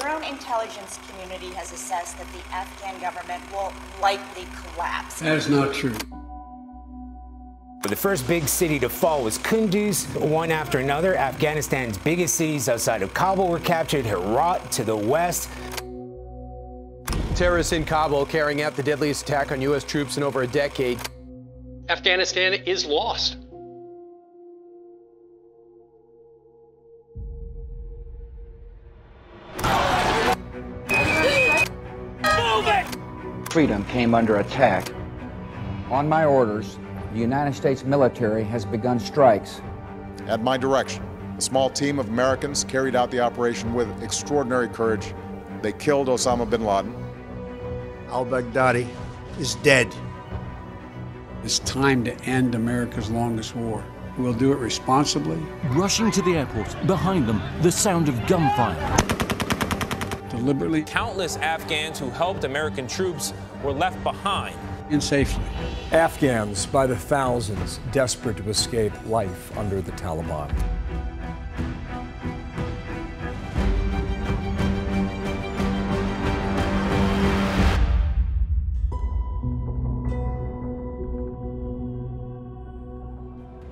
Your own intelligence community has assessed that the Afghan government will likely collapse. That is not true. The first big city to fall was Kunduz. One after another, Afghanistan's biggest cities outside of Kabul were captured. Herat to the west. Terrorists in Kabul carrying out the deadliest attack on U.S. troops in over a decade. Afghanistan is lost. Freedom came under attack. On my orders, the United States military has begun strikes. At my direction, a small team of Americans carried out the operation with extraordinary courage. They killed Osama bin Laden. Al Baghdadi is dead. It's time to end America's longest war. We'll do it responsibly. Rushing to the airport, behind them, the sound of gunfire. Deliberately. Countless Afghans who helped American troops were left behind. And safely. Afghans by the thousands desperate to escape life under the Taliban.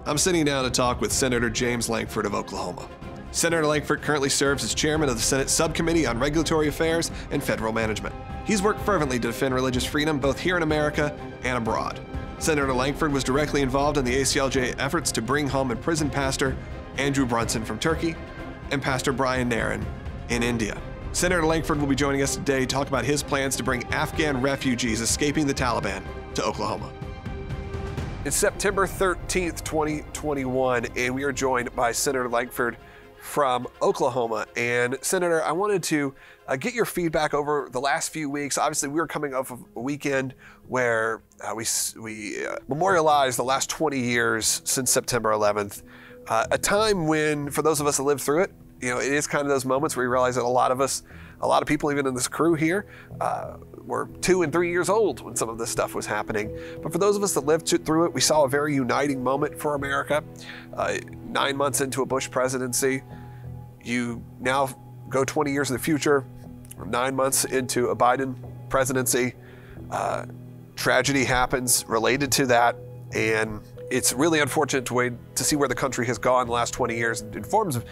I'm sitting down to talk with Senator James Lankford of Oklahoma. Senator Lankford currently serves as chairman of the Senate Subcommittee on Regulatory Affairs and Federal Management. He's worked fervently to defend religious freedom both here in America and abroad. Senator Lankford was directly involved in the ACLJ efforts to bring home imprisoned pastor Andrew Brunson from Turkey and Pastor Bryan Nerren in India. Senator Lankford will be joining us today to talk about his plans to bring Afghan refugees escaping the Taliban to Oklahoma. It's September 13th, 2021, and we are joined by Senator Lankford from Oklahoma. And Senator, I wanted to uh, get your feedback over the last few weeks. Obviously, we were coming off of a weekend where uh, we, we uh, memorialized the last 20 years since September 11th, uh, a time when, for those of us that lived through it, you know, it is kind of those moments where you realize that a lot of us, a lot of people, even in this crew here, uh, were two and three years old when some of this stuff was happening. But for those of us that lived through it, we saw a very uniting moment for America. Uh, nine months into a Bush presidency, you now go 20 years in the future, nine months into a Biden presidency. Uh, tragedy happens related to that, and it's really unfortunate to wait to see where the country has gone the last 20 years in forms of,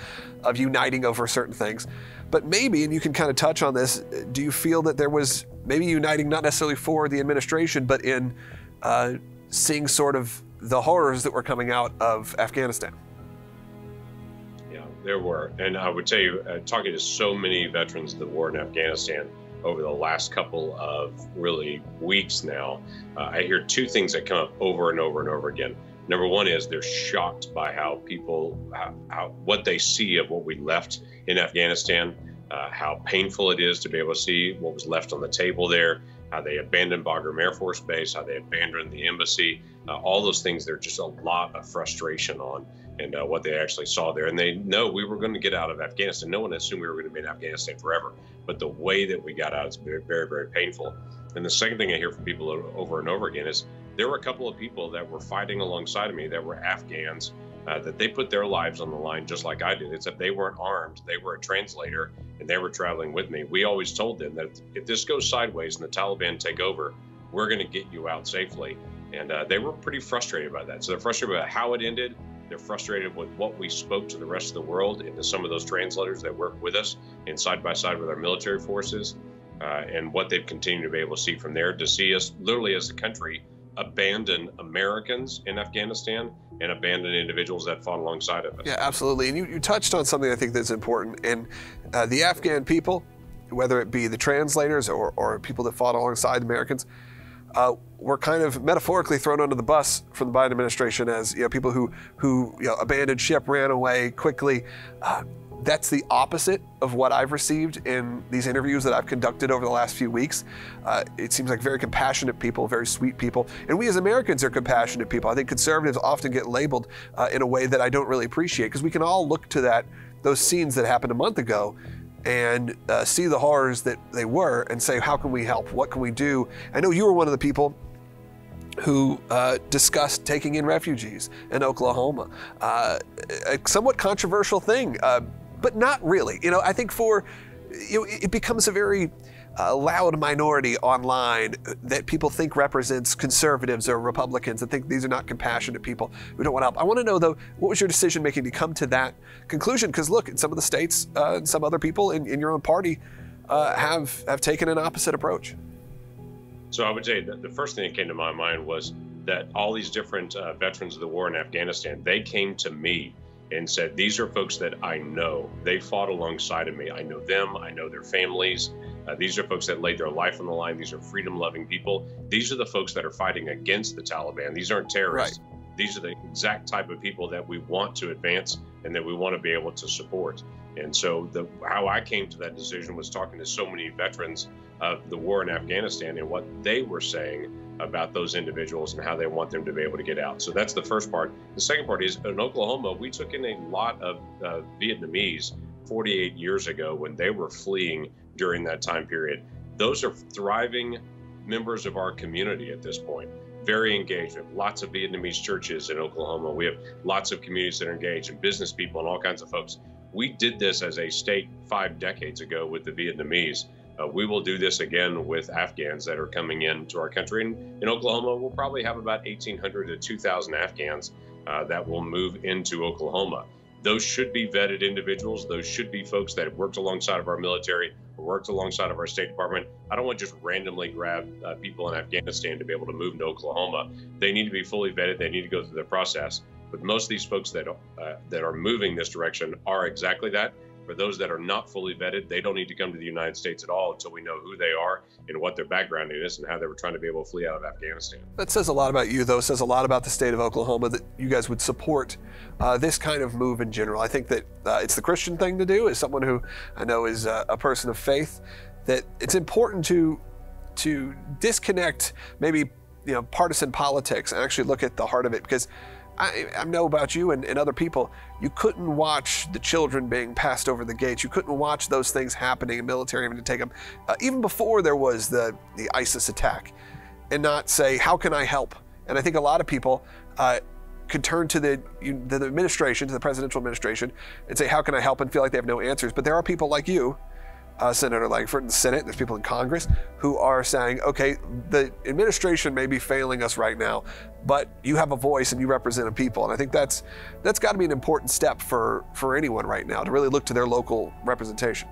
of uniting over certain things. But maybe, and you can kind of touch on this, do you feel that there was maybe uniting not necessarily for the administration, but in uh, seeing sort of the horrors that were coming out of Afghanistan? There were. And I would tell you, uh, talking to so many veterans of the war in Afghanistan over the last couple of really weeks now, uh, I hear two things that come up over and over and over again. Number one is they're shocked by how people, how, how what they see of what we left in Afghanistan, uh, how painful it is to be able to see what was left on the table there, how they abandoned Bagram Air Force Base, how they abandoned the embassy, uh, all those things. There's just a lot of frustration on and uh, what they actually saw there. And they know we were going to get out of Afghanistan. No one assumed we were going to be in Afghanistan forever, but the way that we got out is very, very, very painful. And the second thing I hear from people over and over again is there were a couple of people that were fighting alongside of me that were Afghans. Uh, that they put their lives on the line just like I did, except they weren't armed. They were a translator and they were traveling with me. We always told them that if this goes sideways and the Taliban take over, we're going to get you out safely. And uh, they were pretty frustrated by that. So they're frustrated about how it ended. They're frustrated with what we spoke to the rest of the world and to some of those translators that work with us and side by side with our military forces uh, and what they've continued to be able to see from there to see us literally as a country abandon Americans in Afghanistan and abandon individuals that fought alongside of us. Yeah, absolutely. And you, you touched on something I think that's important. And uh, the Afghan people, whether it be the translators or, or people that fought alongside Americans, uh, were kind of metaphorically thrown under the bus from the Biden administration as you know, people who who you know, abandoned ship, ran away quickly. Uh, that's the opposite of what I've received in these interviews that I've conducted over the last few weeks. Uh, it seems like very compassionate people, very sweet people. And we as Americans are compassionate people. I think conservatives often get labeled uh, in a way that I don't really appreciate because we can all look to that those scenes that happened a month ago and uh, see the horrors that they were and say, how can we help? What can we do? I know you were one of the people who uh, discussed taking in refugees in Oklahoma. Uh, a somewhat controversial thing, uh, but not really. You know, I think for you know, it becomes a very uh, loud minority online that people think represents conservatives or Republicans and think these are not compassionate people who don't want to help. I want to know, though, what was your decision making to come to that conclusion? Because look, in some of the states uh, and some other people in, in your own party uh, have, have taken an opposite approach. So I would say that the first thing that came to my mind was that all these different uh, veterans of the war in Afghanistan, they came to me and said, These are folks that I know. They fought alongside of me. I know them, I know their families. Uh, these are folks that laid their life on the line. These are freedom loving people. These are the folks that are fighting against the Taliban. These aren't terrorists. Right. These are the exact type of people that we want to advance and that we want to be able to support. And so, the, how I came to that decision was talking to so many veterans of the war in Afghanistan and what they were saying about those individuals and how they want them to be able to get out. So that's the first part. The second part is in Oklahoma, we took in a lot of uh, Vietnamese 48 years ago when they were fleeing during that time period. Those are thriving members of our community at this point. Very engaged. We have lots of Vietnamese churches in Oklahoma. We have lots of communities that are engaged and business people and all kinds of folks. We did this as a state five decades ago with the Vietnamese. Uh, we will do this again with Afghans that are coming into our country. And in Oklahoma, we'll probably have about 1,800 to 2,000 Afghans uh, that will move into Oklahoma. Those should be vetted individuals. Those should be folks that have worked alongside of our military worked alongside of our State Department. I don't want to just randomly grab uh, people in Afghanistan to be able to move into Oklahoma. They need to be fully vetted. They need to go through the process. But most of these folks that uh, that are moving this direction are exactly that. For those that are not fully vetted, they don't need to come to the United States at all until we know who they are and what their background is and how they were trying to be able to flee out of Afghanistan. That says a lot about you, though. It says a lot about the state of Oklahoma that you guys would support uh, this kind of move in general. I think that uh, it's the Christian thing to do. As someone who I know is uh, a person of faith, that it's important to to disconnect maybe you know partisan politics and actually look at the heart of it because I, I, know about you and, and, other people, you couldn't watch the children being passed over the gates. You couldn't watch those things happening in military having to take them, uh, even before there was the, the ISIS attack, and not say, how can I help? And I think a lot of people uh, could turn to the, the administration, to the presidential administration, and say, how can I help? And feel like they have no answers. But there are people like you uh, Senator Lankford in the Senate, there's people in Congress who are saying, okay, the administration may be failing us right now, but you have a voice and you represent a people. And I think that's that's got to be an important step for, for anyone right now to really look to their local representation.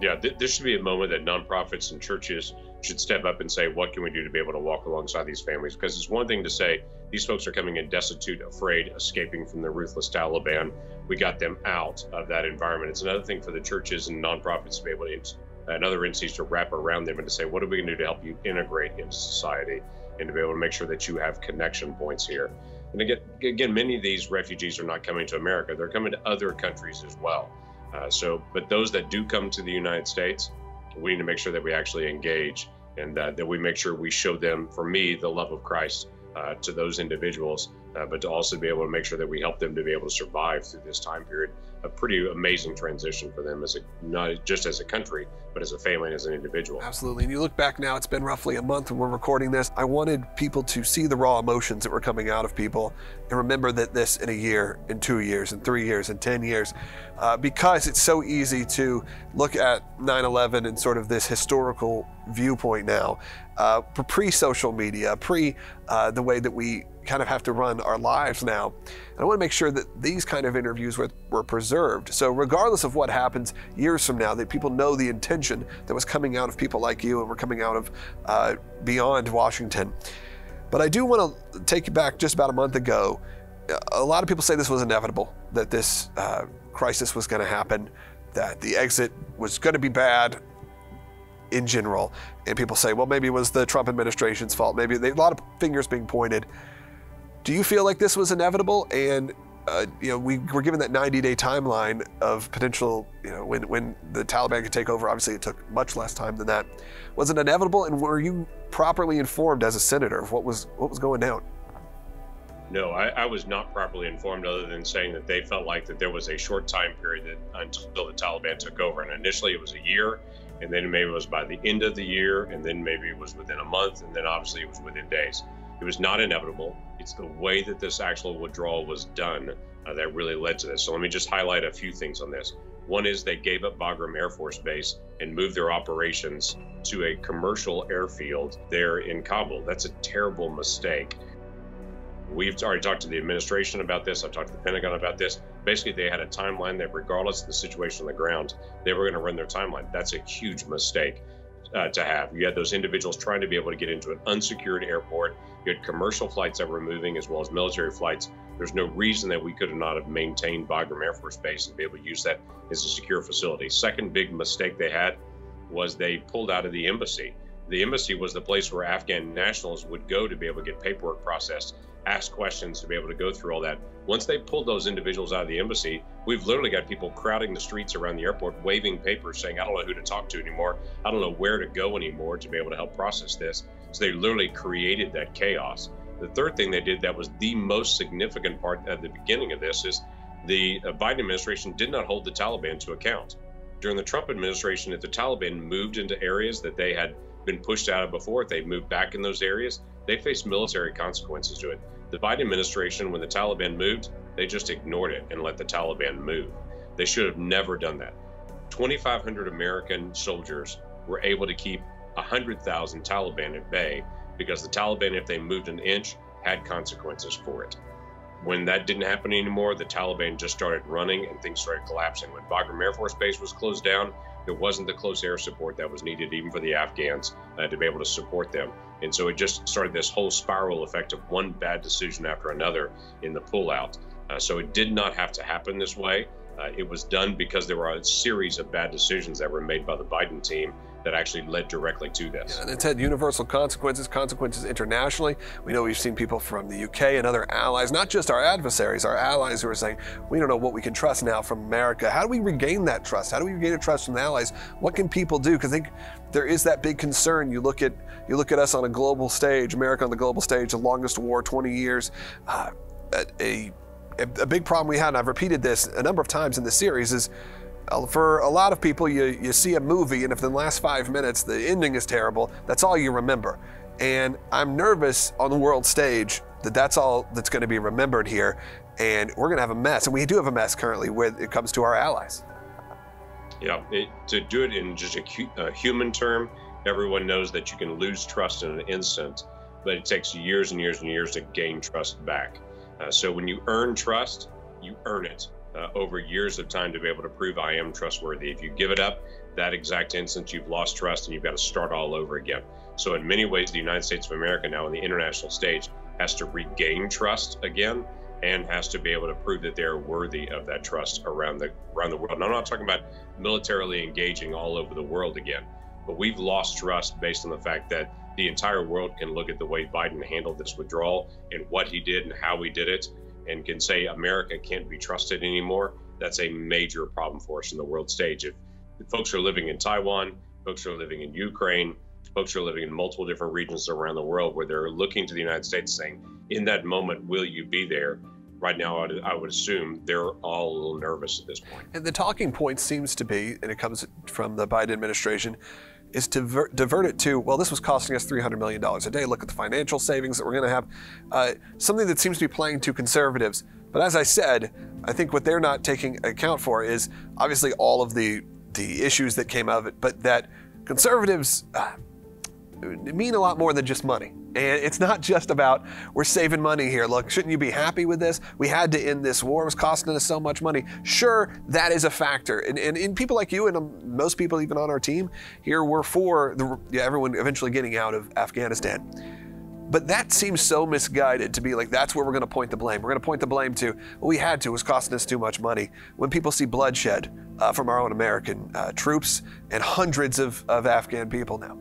Yeah, th- this should be a moment that nonprofits and churches should step up and say, what can we do to be able to walk alongside these families? Because it's one thing to say these folks are coming in destitute, afraid, escaping from the ruthless Taliban. We got them out of that environment. It's another thing for the churches and nonprofits to be able to, and other entities to wrap around them and to say, what are we going to do to help you integrate into society and to be able to make sure that you have connection points here? And again, again, many of these refugees are not coming to America; they're coming to other countries as well. Uh, so, but those that do come to the United States, we need to make sure that we actually engage and uh, that we make sure we show them, for me, the love of Christ uh, to those individuals, uh, but to also be able to make sure that we help them to be able to survive through this time period. A pretty amazing transition for them as a not just as a country, but as a family and as an individual. Absolutely. And you look back now; it's been roughly a month when we're recording this. I wanted people to see the raw emotions that were coming out of people, and remember that this in a year, in two years, in three years, in ten years, uh, because it's so easy to look at 9/11 and sort of this historical viewpoint now, uh, pre-social media, pre uh, the way that we kind of have to run our lives now. And I want to make sure that these kind of interviews were, were preserved. So regardless of what happens years from now, that people know the intention that was coming out of people like you and were coming out of uh, beyond Washington. But I do want to take you back just about a month ago. A lot of people say this was inevitable, that this uh, crisis was going to happen, that the exit was going to be bad in general. And people say, well, maybe it was the Trump administration's fault. Maybe they, a lot of fingers being pointed. Do you feel like this was inevitable? And uh, you know, we were given that 90-day timeline of potential, you know, when when the Taliban could take over. Obviously, it took much less time than that. Was it inevitable? And were you properly informed as a senator of what was what was going down? No, I, I, was not properly informed, other than saying that they felt like that there was a short time period that, until the Taliban took over, and initially it was a year, and then maybe it was by the end of the year, and then maybe it was within a month, and then obviously it was within days. It was not inevitable. It's the way that this actual withdrawal was done uh, that really led to this. So let me just highlight a few things on this. One is they gave up Bagram Air Force Base and moved their operations to a commercial airfield there in Kabul. That's a terrible mistake. We've already talked to the administration about this. I've talked to the Pentagon about this. Basically, they had a timeline that, regardless of the situation on the ground, they were going to run their timeline. That's a huge mistake uh, to have. You had those individuals trying to be able to get into an unsecured airport. Commercial flights that were moving as well as military flights. There's no reason that we could not have maintained Bagram Air Force Base and be able to use that as a secure facility. Second big mistake they had was they pulled out of the embassy. The embassy was the place where Afghan nationals would go to be able to get paperwork processed ask questions to be able to go through all that. Once they pulled those individuals out of the embassy, we've literally got people crowding the streets around the airport, waving papers saying, I don't know who to talk to anymore. I don't know where to go anymore to be able to help process this. So they literally created that chaos. The third thing they did that was the most significant part at the beginning of this is the uh, Biden administration did not hold the Taliban to account. During the Trump administration, if the Taliban moved into areas that they had been pushed out of before, if they moved back in those areas, they faced military consequences to it. The Biden administration, when the Taliban moved, they just ignored it and let the Taliban move. They should have never done that. 2,500 American soldiers were able to keep 100,000 Taliban at bay because the Taliban, if they moved an inch, had consequences for it. When that didn't happen anymore, the Taliban just started running and things started collapsing. When Bagram Air Force Base was closed down, there wasn't the close air support that was needed even for the Afghans uh, to be able to support them. And so it just started this whole spiral effect of one bad decision after another in the pullout. Uh, so it did not have to happen this way. Uh, it was done because there were a series of bad decisions that were made by the Biden team that actually led directly to this. Yeah, and it's had universal consequences, consequences internationally. We know we've seen people from the UK and other allies, not just our adversaries, our allies who are saying, we don't know what we can trust now from America. How do we regain that trust? How do we regain a trust from the allies? What can people do? Because I think there is that big concern. You look at you look at us on a global stage, America on the global stage, the longest war, 20 years, uh, a, a big problem we had, and I've repeated this a number of times in the series, is for a lot of people, you, you see a movie, and if the last five minutes the ending is terrible, that's all you remember. And I'm nervous on the world stage that that's all that's going to be remembered here, and we're going to have a mess. And we do have a mess currently when it comes to our allies. Yeah, it, to do it in just a, a human term, everyone knows that you can lose trust in an instant, but it takes years and years and years to gain trust back. Uh, so when you earn trust, you earn it uh, over years of time to be able to prove I am trustworthy. If you give it up, that exact instance, you've lost trust and you've got to start all over again. So, in many ways, the United States of America now on the international stage has to regain trust again and has to be able to prove that they're worthy of that trust around the around the world. And I'm not talking about militarily engaging all over the world again, but we've lost trust based on the fact that the entire world can look at the way Biden handled this withdrawal and what he did and how he did it and can say America can't be trusted anymore, that's a major problem for us in the world stage. If, folks are living in Taiwan, folks are living in Ukraine, folks are living in multiple different regions around the world where they're looking to the United States saying, in that moment, will you be there? Right now, I would assume they're all a little nervous at this point. And the talking point seems to be, and it comes from the Biden administration, is to divert, divert it to, well, this was costing us $300 million a day. Look at the financial savings that we're going to have. Uh, something that seems to be playing to conservatives. But as I said, I think what they're not taking account for is obviously all of the, the issues that came out of it, but that conservatives uh, mean a lot more than just money. And it's not just about we're saving money here. Look, shouldn't you be happy with this? We had to end this war. It was costing us so much money. Sure, that is a factor. And, and, and people like you and um, most people even on our team here were for the, yeah, everyone eventually getting out of Afghanistan. But that seems so misguided to be like, that's where we're going to point the blame. We're going to point the blame to, well, we had to, it was costing us too much money. When people see bloodshed uh, from our own American uh, troops and hundreds of, of Afghan people now.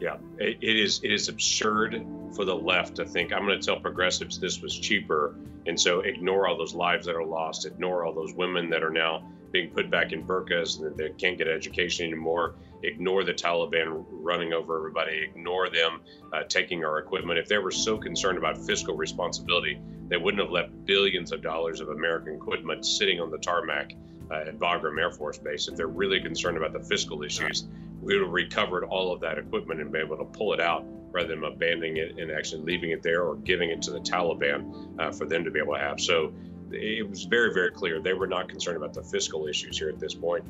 Yeah, it, it is. It is absurd for the left to think I'm going to tell progressives this was cheaper, and so ignore all those lives that are lost, ignore all those women that are now being put back in burqas and that can't get education anymore. Ignore the Taliban running over everybody. Ignore them uh, taking our equipment. If they were so concerned about fiscal responsibility, they wouldn't have left billions of dollars of American equipment sitting on the tarmac uh, at Bagram Air Force Base. If they're really concerned about the fiscal issues, we would have recovered all of that equipment and be able to pull it out rather than abandoning it and actually leaving it there or giving it to the Taliban uh, for them to be able to have. So it was very, very clear they were not concerned about the fiscal issues here at this point.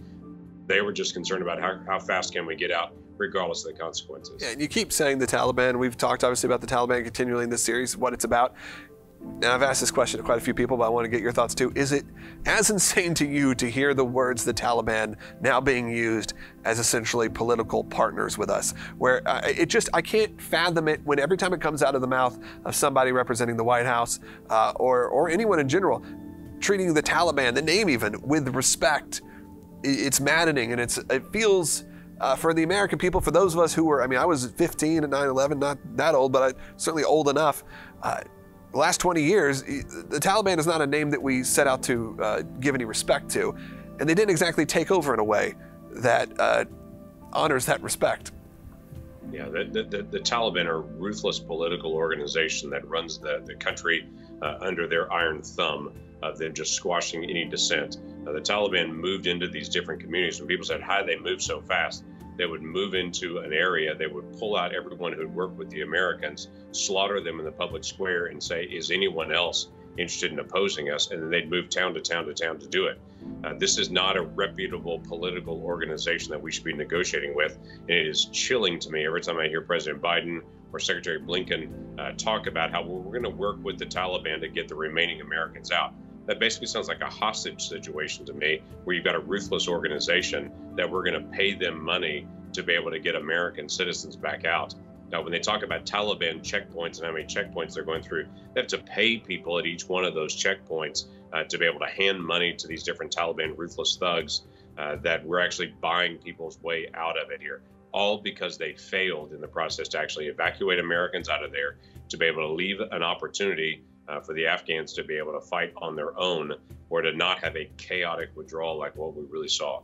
They were just concerned about how, how fast can we get out, regardless of the consequences. Yeah, and you keep saying the Taliban. We've talked obviously about the Taliban continually in this series, what it's about. And I've asked this question to quite a few people, but I want to get your thoughts too. Is it as insane to you to hear the words the Taliban now being used as essentially political partners with us? Where uh, it just, I can't fathom it when every time it comes out of the mouth of somebody representing the White House uh, or, or anyone in general, treating the Taliban, the name even, with respect, it's maddening and it's, it feels. Uh, for the American people, for those of us who were, I mean, I was 15 at 9 11, not that old, but I, certainly old enough. Uh, the last 20 years, the Taliban is not a name that we set out to uh, give any respect to. And they didn't exactly take over in a way that uh, honors that respect. Yeah, the, the, the, Taliban are a ruthless political organization that runs the, the country uh, under their iron thumb of them just squashing any dissent. Uh, the Taliban moved into these different communities. When people said, How did they move so fast? They would move into an area, they would pull out everyone who'd worked with the Americans, slaughter them in the public square, and say, Is anyone else interested in opposing us? And then they'd move town to town to town to do it. Uh, this is not a reputable political organization that we should be negotiating with. And it is chilling to me every time I hear President Biden or Secretary Blinken uh, talk about how we're going to work with the Taliban to get the remaining Americans out that basically sounds like a hostage situation to me, where you've got a ruthless organization that we're going to pay them money to be able to get American citizens back out. Now, when they talk about Taliban checkpoints and how many checkpoints they're going through, they have to pay people at each one of those checkpoints uh, to be able to hand money to these different Taliban ruthless thugs uh, that we're actually buying people's way out of it here. All because they failed in the process to actually evacuate Americans out of there to be able to leave an opportunity uh, for the Afghans to be able to fight on their own or to not have a chaotic withdrawal like what we really saw.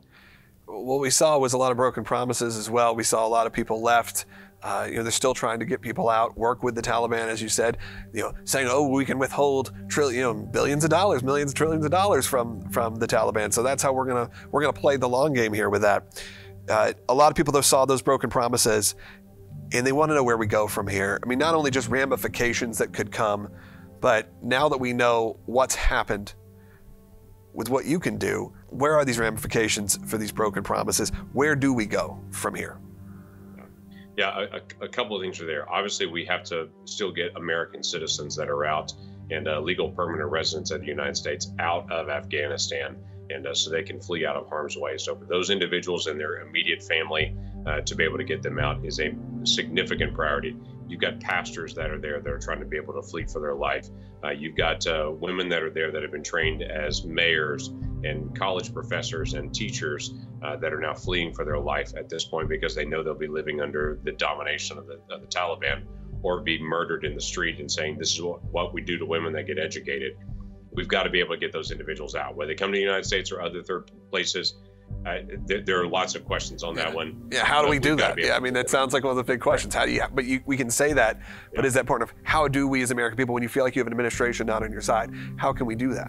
What we saw was a lot of broken promises as well. We saw a lot of people left. Uh, you know, they're still trying to get people out, work with the Taliban, as you said. You know, saying, "Oh, we can withhold trillion, you know, billions of dollars, millions trillions of dollars from from the Taliban." So that's how we're gonna we're gonna play the long game here with that. Uh, a lot of people though saw those broken promises, and they want to know where we go from here. I mean, not only just ramifications that could come but now that we know what's happened with what you can do, where are these ramifications for these broken promises? Where do we go from here? Yeah, a, a couple of things are there. Obviously, we have to still get American citizens that are out and uh, legal permanent residents of the United States out of Afghanistan, and uh, so they can flee out of harm's way. So, for those individuals and their immediate family, uh, to be able to get them out is a significant priority. You've got pastors that are there that are trying to be able to flee for their life. Uh, you've got uh, women that are there that have been trained as mayors and college professors and teachers uh, that are now fleeing for their life at this point because they know they'll be living under the domination of the, of the Taliban or be murdered in the street and saying this is what, what we do to women that get educated. We've got to be able to get those individuals out, whether they come to the United States or other third places uh, there, there, are lots of questions on that one. Yeah, how do we do that? Yeah, I mean, that sounds like one of the big questions. Right. How do you? But you, we can say that. But yeah. is that part of how do we as American people, when you feel like you have an administration not on your side, how can we do that?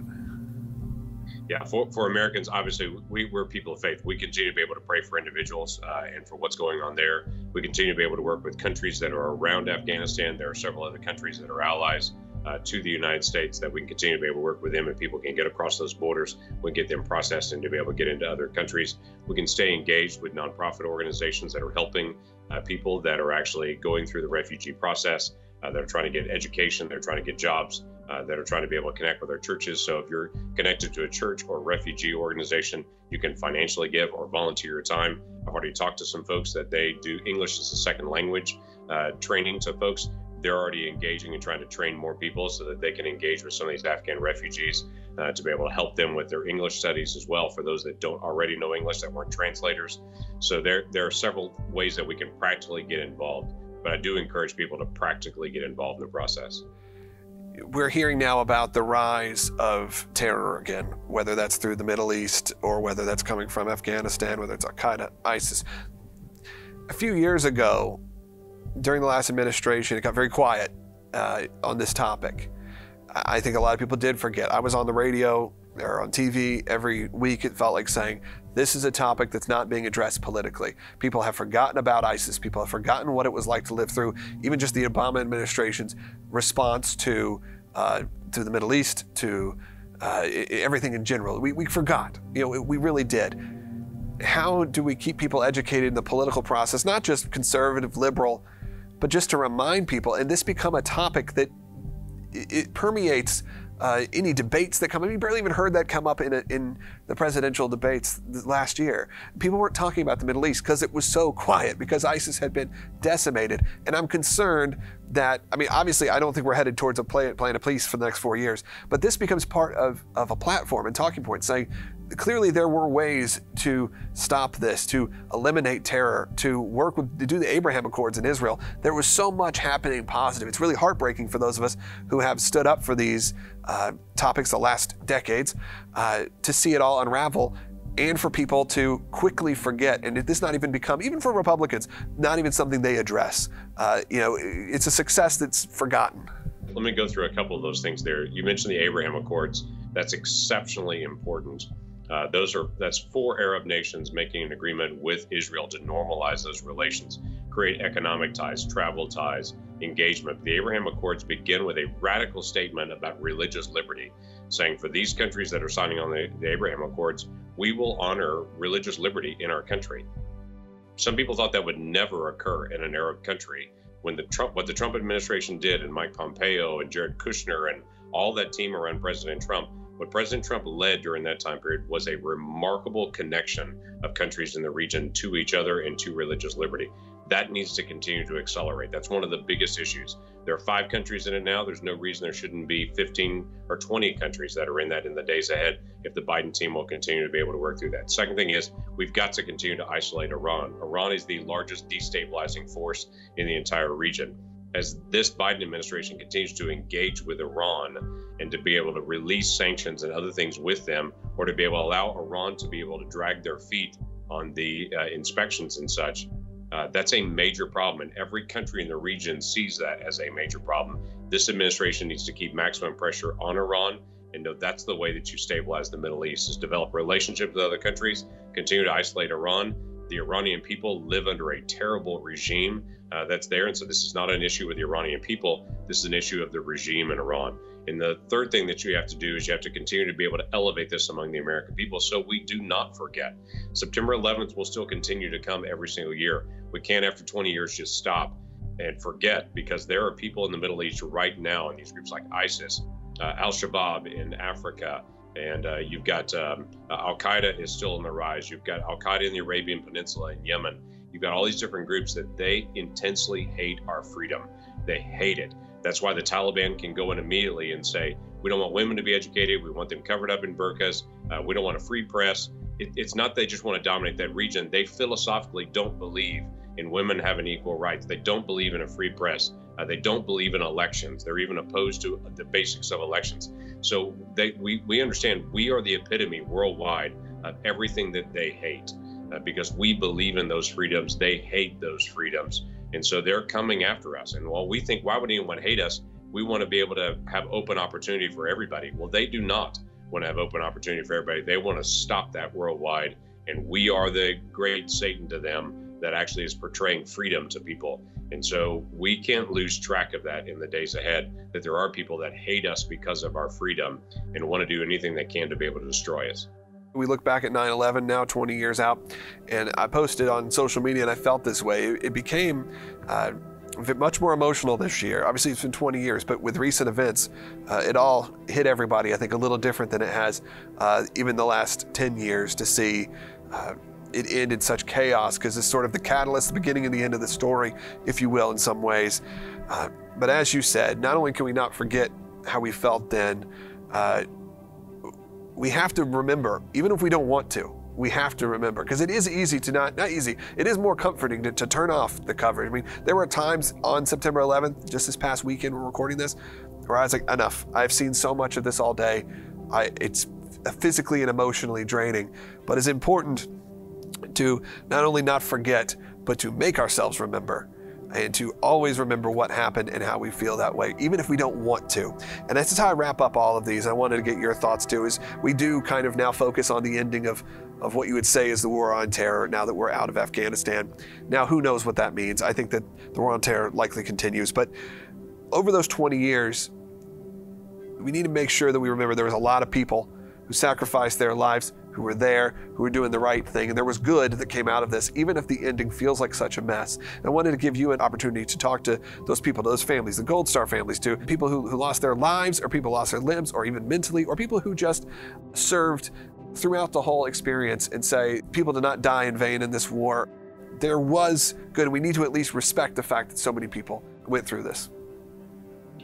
Yeah, for, for Americans, obviously, we, we're people of faith. We continue to be able to pray for individuals uh, and for what's going on there. We continue to be able to work with countries that are around Afghanistan. There are several other countries that are allies uh, to the United States that we can continue to be able to work with them and people can get across those borders. We get them processed and to be able to get into other countries. We can stay engaged with nonprofit organizations that are helping uh, people that are actually going through the refugee process, uh, that are trying to get education, they're trying to get jobs, uh, that are trying to be able to connect with our churches. So if you're connected to a church or a refugee organization, you can financially give or volunteer your time. I've already talked to some folks that they do English as a second language uh, training to folks they're already engaging and trying to train more people so that they can engage with some of these Afghan refugees uh, to be able to help them with their English studies as well for those that don't already know English that weren't translators. So there, there are several ways that we can practically get involved, but I do encourage people to practically get involved in the process. We're hearing now about the rise of terror again, whether that's through the Middle East or whether that's coming from Afghanistan, whether it's Al Qaeda, ISIS. A few years ago, during the last administration, it got very quiet uh, on this topic. I think a lot of people did forget. I was on the radio or on TV every week, it felt like saying, this is a topic that's not being addressed politically. People have forgotten about ISIS. People have forgotten what it was like to live through even just the Obama administration's response to, uh, to the Middle East, to uh, everything in general. We, we forgot. You know, we really did. How do we keep people educated in the political process, not just conservative, liberal, but just to remind people, and this become a topic that it permeates uh, any debates that come. I mean, barely even heard that come up in, a, in the presidential debates last year. People weren't talking about the Middle East because it was so quiet, because ISIS had been decimated. And I'm concerned that, I mean, obviously, I don't think we're headed towards a plan, plan of peace for the next four years, but this becomes part of, of a platform and talking point saying clearly there were ways to stop this, to eliminate terror, to work with, to do the Abraham Accords in Israel. There was so much happening positive. It's really heartbreaking for those of us who have stood up for these uh, topics the last decades uh, to see it all unravel and for people to quickly forget. And this not even become, even for Republicans, not even something they address. Uh, you know, it's a success that's forgotten. Let me go through a couple of those things there. You mentioned the Abraham Accords. That's exceptionally important. Uh, those are that's four Arab nations making an agreement with Israel to normalize those relations, create economic ties, travel ties, engagement. The Abraham Accords begin with a radical statement about religious liberty, saying for these countries that are signing on the, the Abraham Accords, we will honor religious liberty in our country. Some people thought that would never occur in an Arab country. When the Trump, what the Trump administration did, and Mike Pompeo and Jared Kushner and all that team around President Trump what President Trump led during that time period was a remarkable connection of countries in the region to each other and to religious liberty. That needs to continue to accelerate. That's one of the biggest issues. There are five countries in it now. There's no reason there shouldn't be 15 or 20 countries that are in that in the days ahead if the Biden team will continue to be able to work through that. Second thing is we've got to continue to isolate Iran. Iran is the largest destabilizing force in the entire region as this Biden administration continues to engage with Iran and to be able to release sanctions and other things with them, or to be able to allow Iran to be able to drag their feet on the uh, inspections and such, uh, that's a major problem. And every country in the region sees that as a major problem. This administration needs to keep maximum pressure on Iran. And know that's the way that you stabilize the Middle East is develop relationships with other countries, continue to isolate Iran, the Iranian people live under a terrible regime uh, that's there. And so this is not an issue with the Iranian people. This is an issue of the regime in Iran. And the third thing that you have to do is you have to continue to be able to elevate this among the American people so we do not forget. September 11th will still continue to come every single year. We can't, after 20 years, just stop and forget because there are people in the Middle East right now in these groups like ISIS, uh, Al Shabaab in Africa, and uh, you've got um, uh, Al Qaeda is still on the rise. You've got Al Qaeda in the Arabian Peninsula in Yemen. You've got all these different groups that they intensely hate our freedom. They hate it. That's why the Taliban can go in immediately and say, we don't want women to be educated. We want them covered up in burqas. Uh, we don't want a free press. It, it's not they just want to dominate that region. They philosophically don't believe in women having equal rights. They don't believe in a free press. Uh, they don't believe in elections. They're even opposed to the basics of elections. So they, we, we understand we are the epitome worldwide of everything that they hate uh, because we believe in those freedoms. They hate those freedoms. And so they're coming after us. And while we think, why would anyone hate us? We want to be able to have open opportunity for everybody. Well, they do not want to have open opportunity for everybody. They want to stop that worldwide. And we are the great Satan to them that actually is portraying freedom to people. And so we can't lose track of that in the days ahead, that there are people that hate us because of our freedom and want to do anything they can to be able to destroy us. We look back at 9 11 now, 20 years out, and I posted on social media and I felt this way. It became uh, much more emotional this year. Obviously, it's been 20 years, but with recent events, uh, it all hit everybody, I think, a little different than it has uh, even the last 10 years to see uh, it ended such chaos because it's sort of the catalyst, the beginning and the end of the story, if you will, in some ways. Uh, but as you said, not only can we not forget how we felt then, uh, we have to remember, even if we don't want to, we have to remember. Because it is easy to not not easy it is more comforting to, to turn off the coverage i mean there were times on september 11th just this past weekend we're recording this where i was like enough. I've seen so much of this all day. I, it's physically and emotionally draining but it's important to not only not forget, but to make ourselves remember and to always remember what happened and how we feel that way, even if we don't want to. And that's how I wrap up all of these. I wanted to get your thoughts too, is we do kind of now focus on the ending of, of what you would say is the war on terror now that we're out of Afghanistan. Now, who knows what that means? I think that the war on terror likely continues. But over those 20 years, We need to make sure that we remember there was a lot of people who sacrificed their lives, who were there, who were doing the right thing, and there was good that came out of this, even if the ending feels like such a mess. I wanted to give you an opportunity to talk to those people, to those families, the Gold Star families, to people who, who lost their lives, or people lost their limbs, or even mentally, or people who just served throughout the whole experience and say, people did not die in vain in this war. There was good, we need to at least respect the fact that so many people went through this.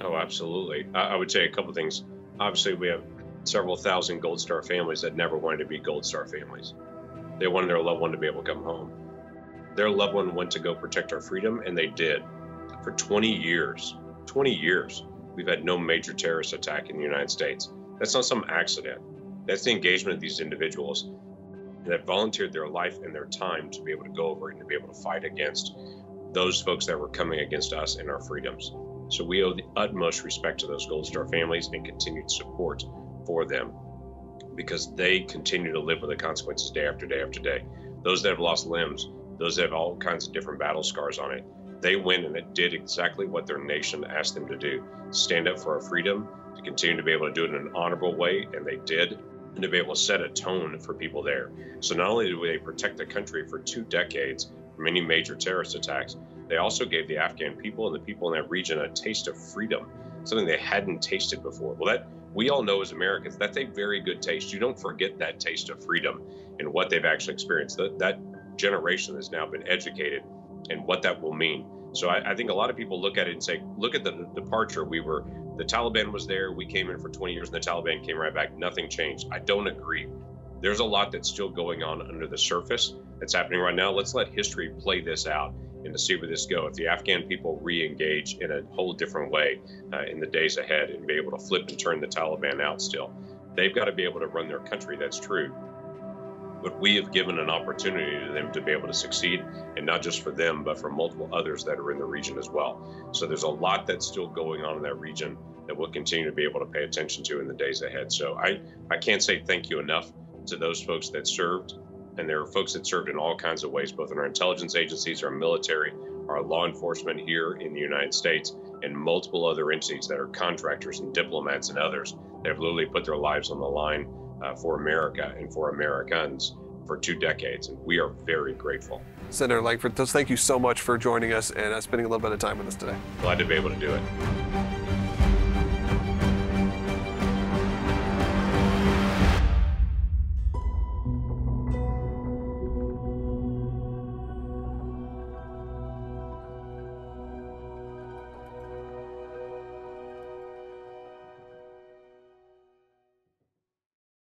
Oh, absolutely. I, I would say a couple things. Obviously, we have several thousand Gold Star families that never wanted to be Gold Star families. They wanted their loved one to be able to come home. Their loved one went to go protect our freedom, and they did. For 20 years, 20 years, we've had no major terrorist attack in the United States. That's not some accident. That's the engagement of these individuals that volunteered their life and their time to be able to go over and to be able to fight against those folks that were coming against us and our freedoms. So we owe the utmost respect to those Gold Star families and continued support for them because they continue to live with the consequences day after day after day. Those that have lost limbs, those that have all kinds of different battle scars on it, they went and it did exactly what their nation asked them to do stand up for our freedom, to continue to be able to do it in an honorable way, and they did, and to be able to set a tone for people there. So not only did they protect the country for two decades from any major terrorist attacks, they also gave the Afghan people and the people in that region a taste of freedom, something they hadn't tasted before. Well, that we all know as Americans that's a very good taste. You don't forget that taste of freedom and what they've actually experienced. That, that generation has now been educated and what that will mean. So I, I, think a lot of people look at it and say, look at the departure. We were, the Taliban was there. We came in for 20 years and the Taliban came right back. Nothing changed. I don't agree. There's a lot that's still going on under the surface that's happening right now. Let's let history play this out and to see where this go. If the Afghan people re-engage in a whole different way uh, in the days ahead and be able to flip and turn the Taliban out still, they've got to be able to run their country. That's true. But we have given an opportunity to them to be able to succeed, and not just for them, but for multiple others that are in the region as well. So there's a lot that's still going on in that region that we'll continue to be able to pay attention to in the days ahead. So I, I can't say thank you enough to those folks that served and there are folks that served in all kinds of ways, both in our intelligence agencies, our military, our law enforcement here in the United States, and multiple other entities that are contractors and diplomats and others that have literally put their lives on the line uh, for America and for Americans for two decades. And we are very grateful. Senator Lankford, thank you so much for joining us and uh, spending a little bit of time with us today. Glad to be able to do it.